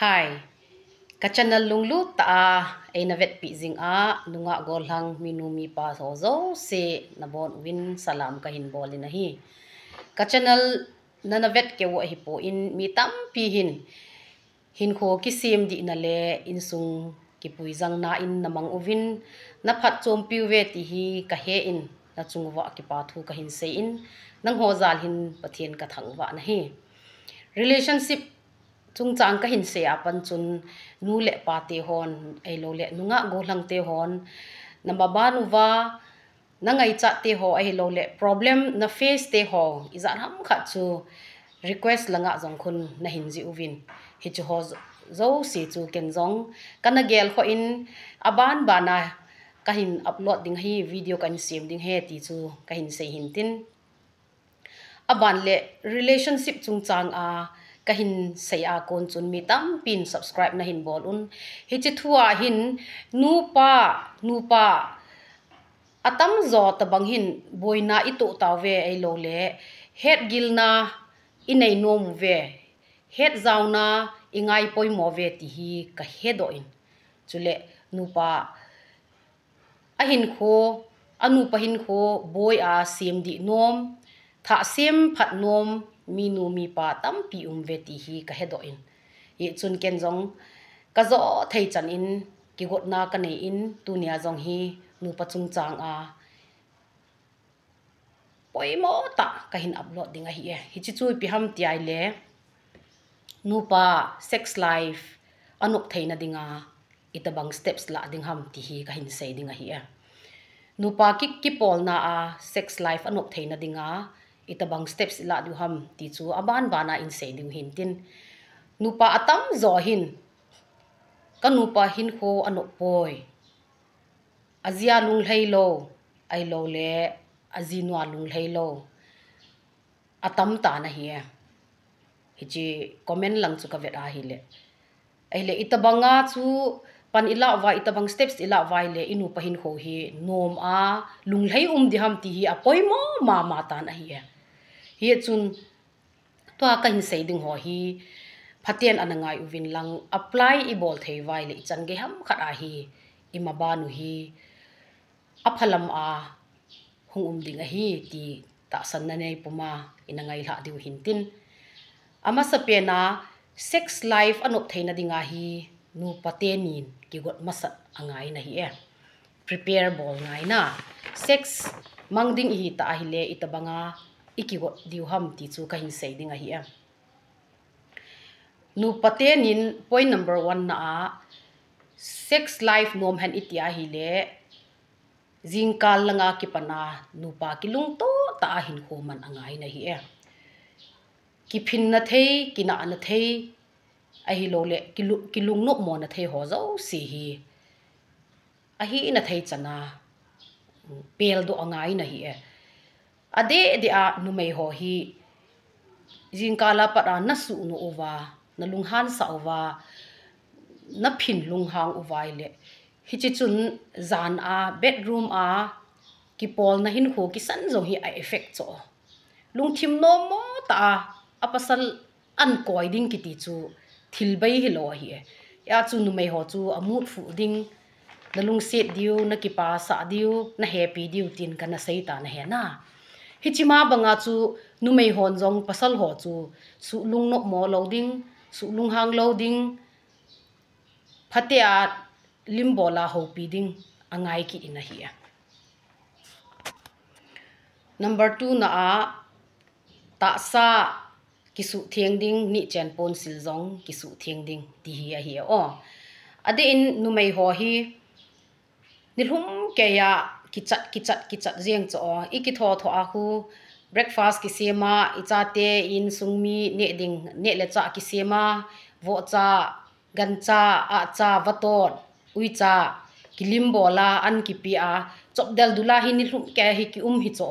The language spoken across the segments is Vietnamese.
Hi. Ka channel lung lu ta ai na vet pi jing a nunga gol hang minu mi pa so zo se na bon win salam ka hin bol na hi. Ka channel na na vet ke wo hi po in mi tam pi hin hin kho ki sim di na le in sung ki pui jang na in namang uvin na phat chom pi ve ti hi ka he in na chung wa ki pa thu ka hin se in nang ho zal hin pathian ka thang wa na hi relationship chung chang ka hin se apan chun nu le pa te hon ai lo le nunga go lăng te hon. Na ba ba nu wa na ngai cha te ho ai lo le problem na face te ho. Iza ham kha chu request langa jong khun na hin ji uvin. Hi chu ho zo si chu ken jong kana gel kho in aban bana ka hin upload ding hi, video kan sim ding he, ti chu ka hin se hin tin aban le relationship chung chang a ka hin sei a kon chun mi tam pin subscribe à, à, na hin bol un hi chi thua hin nu pa nu pa atam zo ta bang hin boina itu taw ve ai lo le het gil na inei nom ve het zaw na ingai poi mo ve ti hi ka hedo in chule nu pa a à, hin kho anu pa hin kho boy a sim di nom tha sim phat nom mi nu mi pa tam pi um ve ti hi ka he do in. Ye chun ken jong ka zo thei chan in ki got na ka nei in tu nia jong hi nu pa chung chang a. Poi mo ta ka hin upload ding a hi ye hi chi chu pi ham ti ai le. Nu pa sex life anuk theina dinga itabang steps la ding ham ti hi ka hin sei dinga hi e. nu pa ki ki pol na a sex life anuk theina dinga itabang steps la du ham ti chu aban bana in se du hin tin. Nupa atam zo hin. Ka nupa hin kho anok poi. Azia lung lei lo. Ai lo le azinwa lung lei lo. Atam ta na hi hi chi comment lang chu ka vet a hi le. Ai le itabanga chu pan ila wa itabang steps ila vai le inu pahin kho hi nom a. Lung lei um di ham ti hi apoi mo ma ma ta na hi hi chun to ka hin sei ding ho hi. Phatian anangai uvin lang apply i bol thei vai le chan ge ham khat a hi. Ima ba nu hi. Aphalam a hung um ding a hi ti ta san na nei puma inangai la diu hin tin ama sa pe na sex life anop theina dinga hi nu patenin ki got masat angai na hi e. Prepare bol ngai na. Sex mangding hi ta hi le itabanga ikiwo diu ham ti chu ka hin sei dinga hi a nu pate nin point number 1 na a sex life nom han itia hi le jingka langa ki pana nu pa ki lung to ta hin ho man angai na hi a ki phin na thei ki na na thei a hi lo le ki lung no mo na thei ho zo si hi. A hi na thei chana pel do angai na hi a ade de a numei ho hi. Jingkala para na su nu uwa na lunghan sa uwa na phin lunghang uwai le hi chi chun zan a, bedroom a, ki pol na hin ho ki san zo hi a effect cho. Lung thim no mo ta apasal an koi ding ki ti chu thil bai hi lo hi e. ya chu nu mei ho chu amut fu ding, na lung set diu, na ki pa sa diu, na happy diu tin kana sei ta na he na hichima banga chu numei hon jong pasal ho chu su lung no mo loading su lung hang loading phatia limbola ho pi ding, angai ki ina hi number 2 na a, ta sa kisu thieng ding, ni chen pon sil jong kisu thieng ding, ti hi a hi o. Ade in numei ho hi, nilhum ke ya kichat kichat kichat riang cho ý tho tho a hu breakfast ki sema cha te in sungmi, ne ding, ne le cha ki sema vo cha gan cha a cha vatot ui cha kilim bola an ki pi a chop dal dula hi ni hlum ke hi ki um hi cho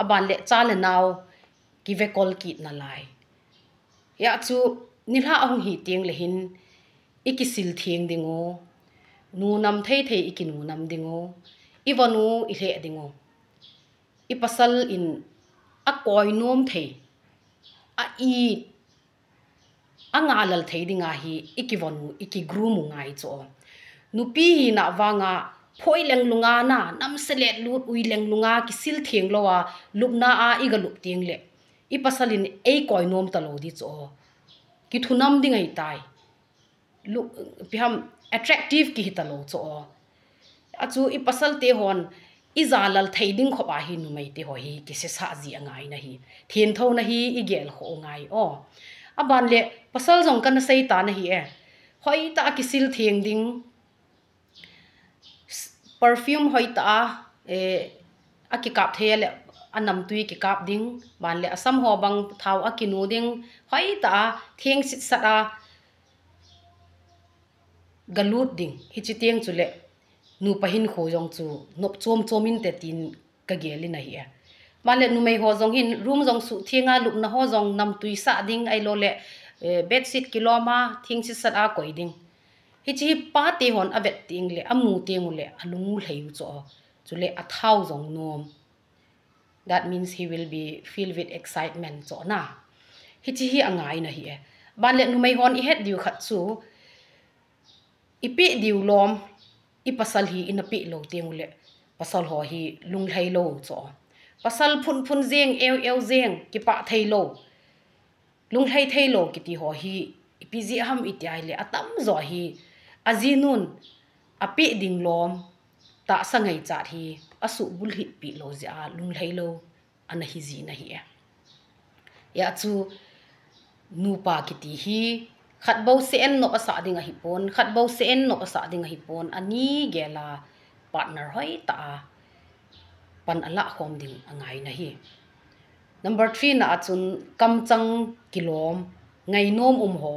aban le cha le naw ki ve kol ki na lai. Ya chu ni la ông hi tiếng le hin, iki sil thieng dingo. Nu nam thei thei iki nu nam dingo. Ivanu i hle dingo i pasal in a koi nom the a i anga lal thei dinga hi ikivon iki gru mu ngai cho nupi hi na wanga phoi leng lunga na nam selet lut ui leng lunga ki sil theng lowa lupna a iga lup tiang le i pasalin e koi nom talo di cho ki thunam dingai tai lu piham attractive ki hitalo cho achu i pasal te hon, i zalal thei ding khopa hi nu mai te ho hi ki se sa ji angai na hi. Thin tho na hi i gel kho ngai o. Aban le, pasal jong kan sei ta na hi e. Hoi ta ki sil thieng ding. Perfume hoi ta e a ki kap the le anam tui ki kap ding. Ban le asam ho bang thau a akinu ding. Hoi ta thieng sit sa a, galut ding. Hi chi tieng chu le nu pahin kho jong chu, nop chom chomin te tin ka geli na hi male nu mai ho jong hin, room jong su thinga luk na ho jong nam tui sa ding, ai lo le eh, bed sheet kiloma thing si sat a koi ding. Hi chi pa te hon avet ting le amu te mu le alungu hlei cho, chu le a thau jong nom that means he will be filled with excitement cho na. Hi chi hi angai na hi e ban le nu mai hon i het diu khat chu ipi diu lom i pasal hi in a pi lo tiang le pasal ho hi lung thai lo cho pasal phun phun zeng, eo eo zeng, ki pa thai lo. Lung thai thai lo ki ti ho hi ipi ji ham i tiai le atam zo hi azinun, api ding lom, ta sangai cha hi asu bul hi pi lo ja lung thai lo, ana hi ji na hi e. ya chu nu pa ki ti hi khat bo sen no asa đi hi pon khat bo sen no asa dinga hi pon ani gela partner hoi ta pan ala khom ding angai na hi. Number 3 na achun kam chang kilom ngai nom um ho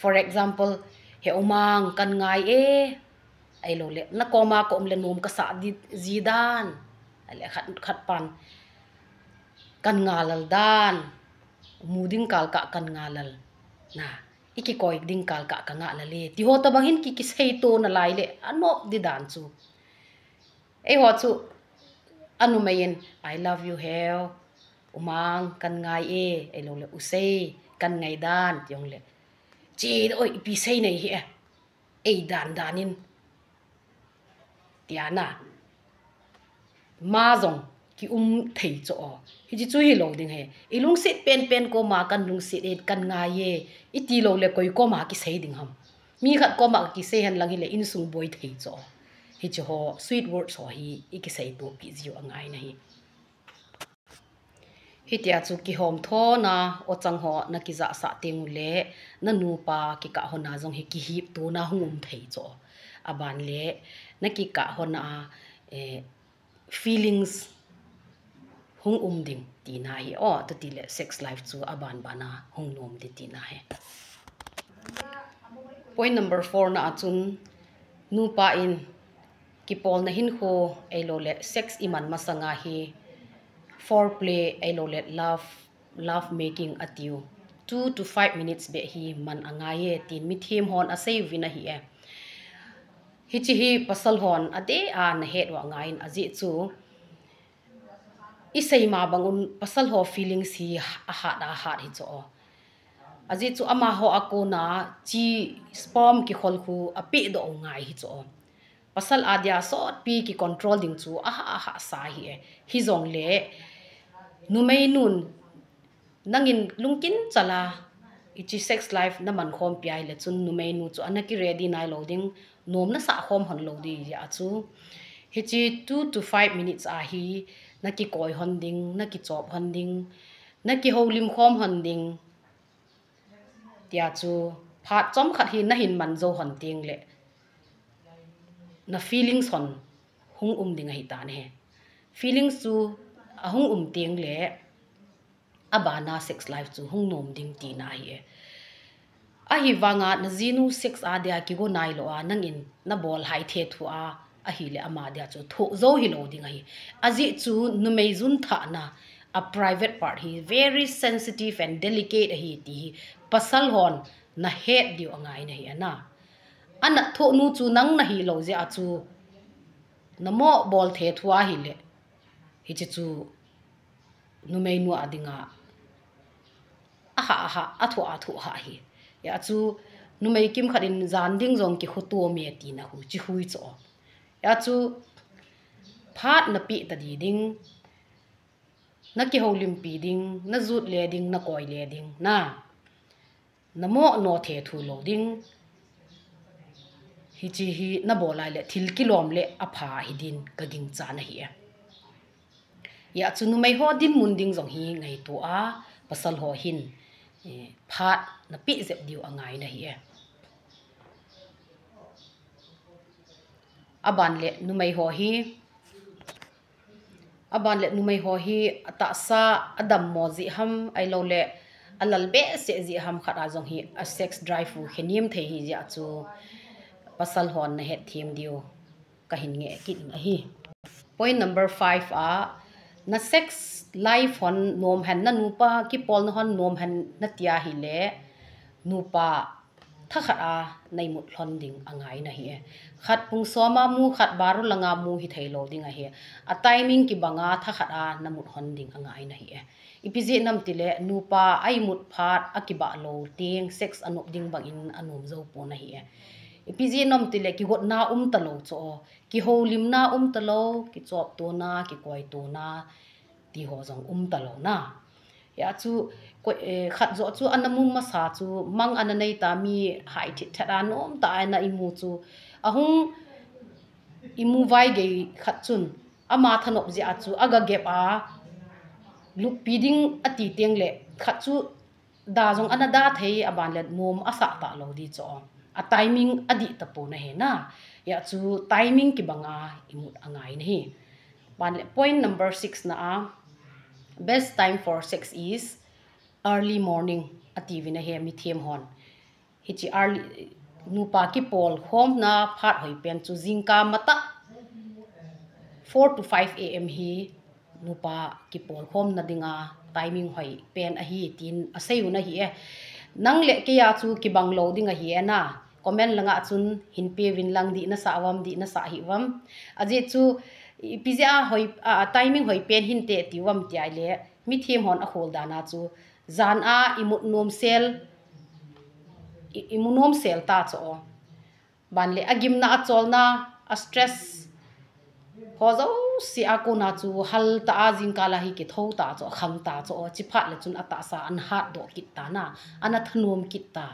for example he umang kan ngai e ai lo le na ko ma ko um le nom ka sa di zidan ale khat khat pan kan ngalal dan muding kal ka kan ngalal na iki koi ding kal ka ka nga la le ti ho ta bangin ki ki sei to na lai le, ano di dan chu ei ho chu anu mayen i love you, hell. Umang, kan ngai e. Ei lo le, usei, kan ngai dan. Yong le chi oi pi sei nei hi e ei dan danin. Tiana ma zong ki um thei cho hi chi chu hi lo ding he ilung sit pen pen ko ma kan lung sit et kan nga ye iti lo le koi ko ma ki sei ding ham mi khat ko ma ki sei han lang hi le in sung boy thei cho hi chi ho, sweet words so hi i ki sei to pi jiu angai na hi hi tia chu ki hom tho na o chang ho na ki za sa ting le na nu pa ki ka ho na jong hi ki hip tu na hungum thei cho aban le na ki ka ho na eh, feelings hung um ding ti na hi o to ti le sex life chu aban bana hung nom di ti na he point number 4 na achun nu pa in ki pol na hin kho ai lo le sex iman masanga hi foreplay ai lo le love love making atiu 2 to 5 minutes be hi man angaye tin mi thim hon a save vina hi e hi chi hi pasal hon ade a na het wa ngain aji chu isei ma bangun pasal ho feelings hi a ha da ha hi cho aji chu ama ho ako na chi sperm ki khol khu api do ngai hi cho pasal adia sot pi ki control ding chu aha aha sa hi e. hi zong le numei nun, nangin lungkin chala, ichi sex life na man khom pi le chun numei nu chu anaki ready nai loading nom na sa khom hon lo di ya chu. Hi chi 2 to 5 minutes a hi na ki koi hon ding na ki chop hon ding na ki ho lim khom hon ding tia chu phat chom khat hi na hin man zo hon ting le na feelings hon hung um ding hi ta ne feelings chu a hung um ting le abana sex life chu hung nom ding ti na hi a hi wanga na zinu sex a dia ki go nai lo a nang in na bol hai the thu a ahi le ama dia chu tho zo hi lo ding ahi. Aji chu numei jun tha na a private part hi, very sensitive and delicate ahi ti pasal hon na het diu angai na hi ana. Ana tho nu chu nang na hi lo je a chu namo bol the thua hi le. Hi chi chu numei nu adinga aha aha athu athu ha hi. Ya chu numei kim khatin zan ding zong ki khutu me ti na hu, chi hui cho ya chu phat na pi ta di ding, na ki ho lim pi ding, na zut le ding, na koi le ding, na. Na mo no the thu lo ding. Hi chi hi na bo lai le thil ki lom le a pha hi din, ka ging cha na hi e. ya chu nu mai ho din mun ding zong hi ngai tu a, pasal ho hin eh, phat na pi zep diu angai na hi e. aban le nu mai ho hi. Aban le nu mai ho hi ta sa adam mo ji ham, ai lo le alal be se ji ham khara jong hi a sex drive fu khenim the hi ja chu pasal hon na het thim dio ka hin nge kin a hi. Point number 5 a, na sex life hon nom han na nupa ki pol na hon nom han na tia hi le nupa tha e. khat một lần đình anh ấy này na khát bung xóa mà mu, khat baru langa mu hi thailo ding a hi à timing ki banga tha khat a na mut hon ding angai na hi e. ipizi nam tile nupa, ai mut phat akiba lo ting sex anop ding bang in anum zo po na hi ipizi nam tile ki got na um ta lo cho. Ki ho lim na um ta lo, ki chop to na, ki koi to na, ti ho jong um ta lo na. Ya chu ko khat zo chu anamum ma sa chu mang ananei ta mi hai thi thara nom ta na imu chu ahung imu vai ge khat chun ama thanop ji a chu aga gep a luk piding ati teng le khat chu da jong anada thei aban le nom asa ta lo di cho a timing adi ta po na he na ya chu timing ki banga imut angai ni ban le point number 6 na a best time for sex is early morning ati na he mi them hon hi chi early, nu pa ki pol, khom na phat hoi pen chu jingka mata. 4 to 5 am hi, nu pa ki pol, khom na dinga timing hoi pen a hi, tin a sei na hi e. Nang le ke ya chu ki bang lo dinga hi e na. Comment langa chun, hin pe win lang di na sa awam, di na sa hi wam. Aje chu pizza hoi timing hoi pen hin te tiwam ti ai le mi thim hon a khol dana chu. Zan a, imut nom sel imunom sel ta cho. Ban le agim na chol na, a stress. Ho zo, si a ko na chu, hal ta a jing kala hi ki tho ta cho, kham ta cho. Chi phat le chun ata sa, an hat do kit ta na ana thanom kit ta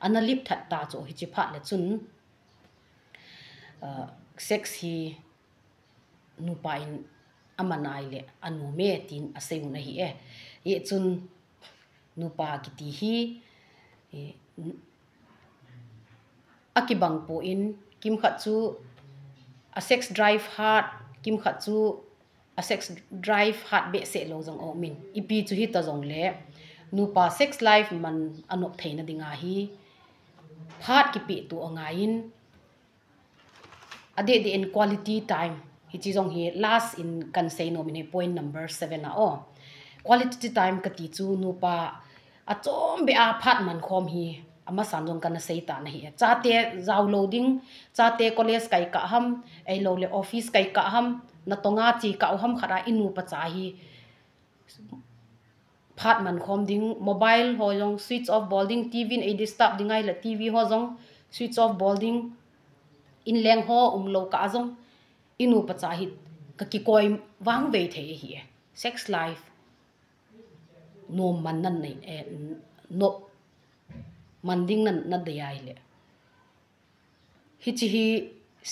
ana lip that ta cho, hi chi phat le chun. Sex hi nu pa in amanai le, anu me tin aseu na hi e ye chun nu pa ki ti hi e, akibang po in, kim khat chu a sex drive heart, kim khat chu a sex drive heart be se lo jong o min. Ipi chu hi ta jong le nu sex life man anop theina dinga hi phat ki pi tu anga in. Ade để in quality time hi chi jong hi last in kan say no min point number 7 na o quality time ka ti chu nu pa a chom be a phat man khom hi ama sanjong kan sei ta na hi. Cha te zau loading, cha te college kai ka ham ai lo le office kai ka ham, na tonga chi ka ham khara inu pa cha hi. Phat man khom ding, mobile ho jong, switch off bolding tv in a disturb dingai la tv ho jong, switch off bolding in leng ho um lo ka jong inu pa cha hi ka ki koi wang ve the hi e. sex life no man nan nei e, no manding nan na dayai le. Hi chi hi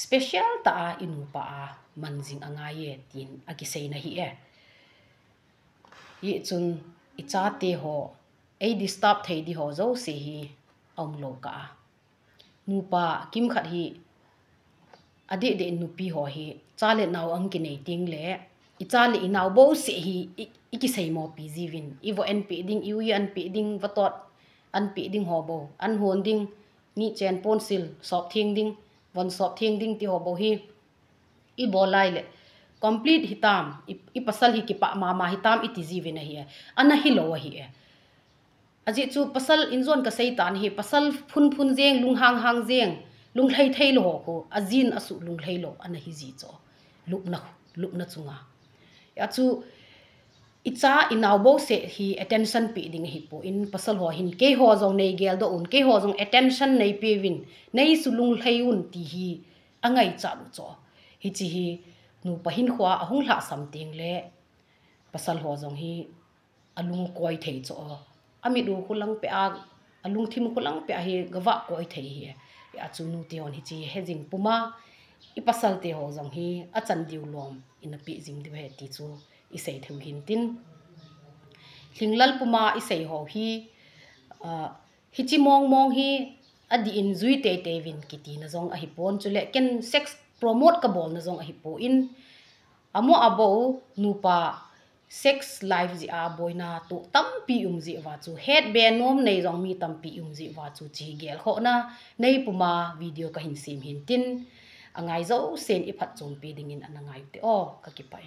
special ta a inu pa a manjing anga ye, tin aki sei na hi e. Ye chun i cha te ho, ei disturb thei di ho zo se hi om lo ka nu pa, kim khat hi ade de nupi ho hi. Chale nau ang ki nei ting le. I chale i nau bo se hi i ki sei mo pi jivin i vo en pi ding yu yan pi ding va tot an pi ding ho bo an hon ding, ni chen pon sil, sop thing ding, von sop thing ding ti ho bo hi. I bo lai le. Complete hitam i pasal hi ki pa ma ma hitam i ti ji ve hi an hi lo hi e aji chu pasal inzon ka sei tan hi, pasal phun phun jeng lung hang hang jeng lung thei thei lo ko azin asu lung thei lo ana hi ji cho lup na lup na chunga. Ya chu icha inaw bo se hi attention pi ding hi po in pasal ho hin ke ho zong nei gel do un, ke ho zong attention nei pe win. Nei su lung sulung un ti hi angai cha lu cho hi chi hi, nu pahin khwa ahung la sam ting le. Pasal ho zong hi alung koi thei cho ami du kulang pe a alung thim khulang pe a hi gawa koi thei hi. achu nu te on hi chi hezing puma i pasal te ho zong hi achan diu lom in a pi jing de he ti chu i sei theu hin tin hlinglal puma i sei ho hi hi chi mong mong hi adi in zui te te win kiti na zong a hi pon chule ken sex promote ka bol na zong a hi po in amo abo nupa sex life ji a boina tu tampi um ji wa chu head ban nom nei zong mi tampi um ji wa chu chi gel kho na nei puma video ka hin sim hin tin. Angai zo sen i phat chom pi dingin anangai te o. Ka ki pa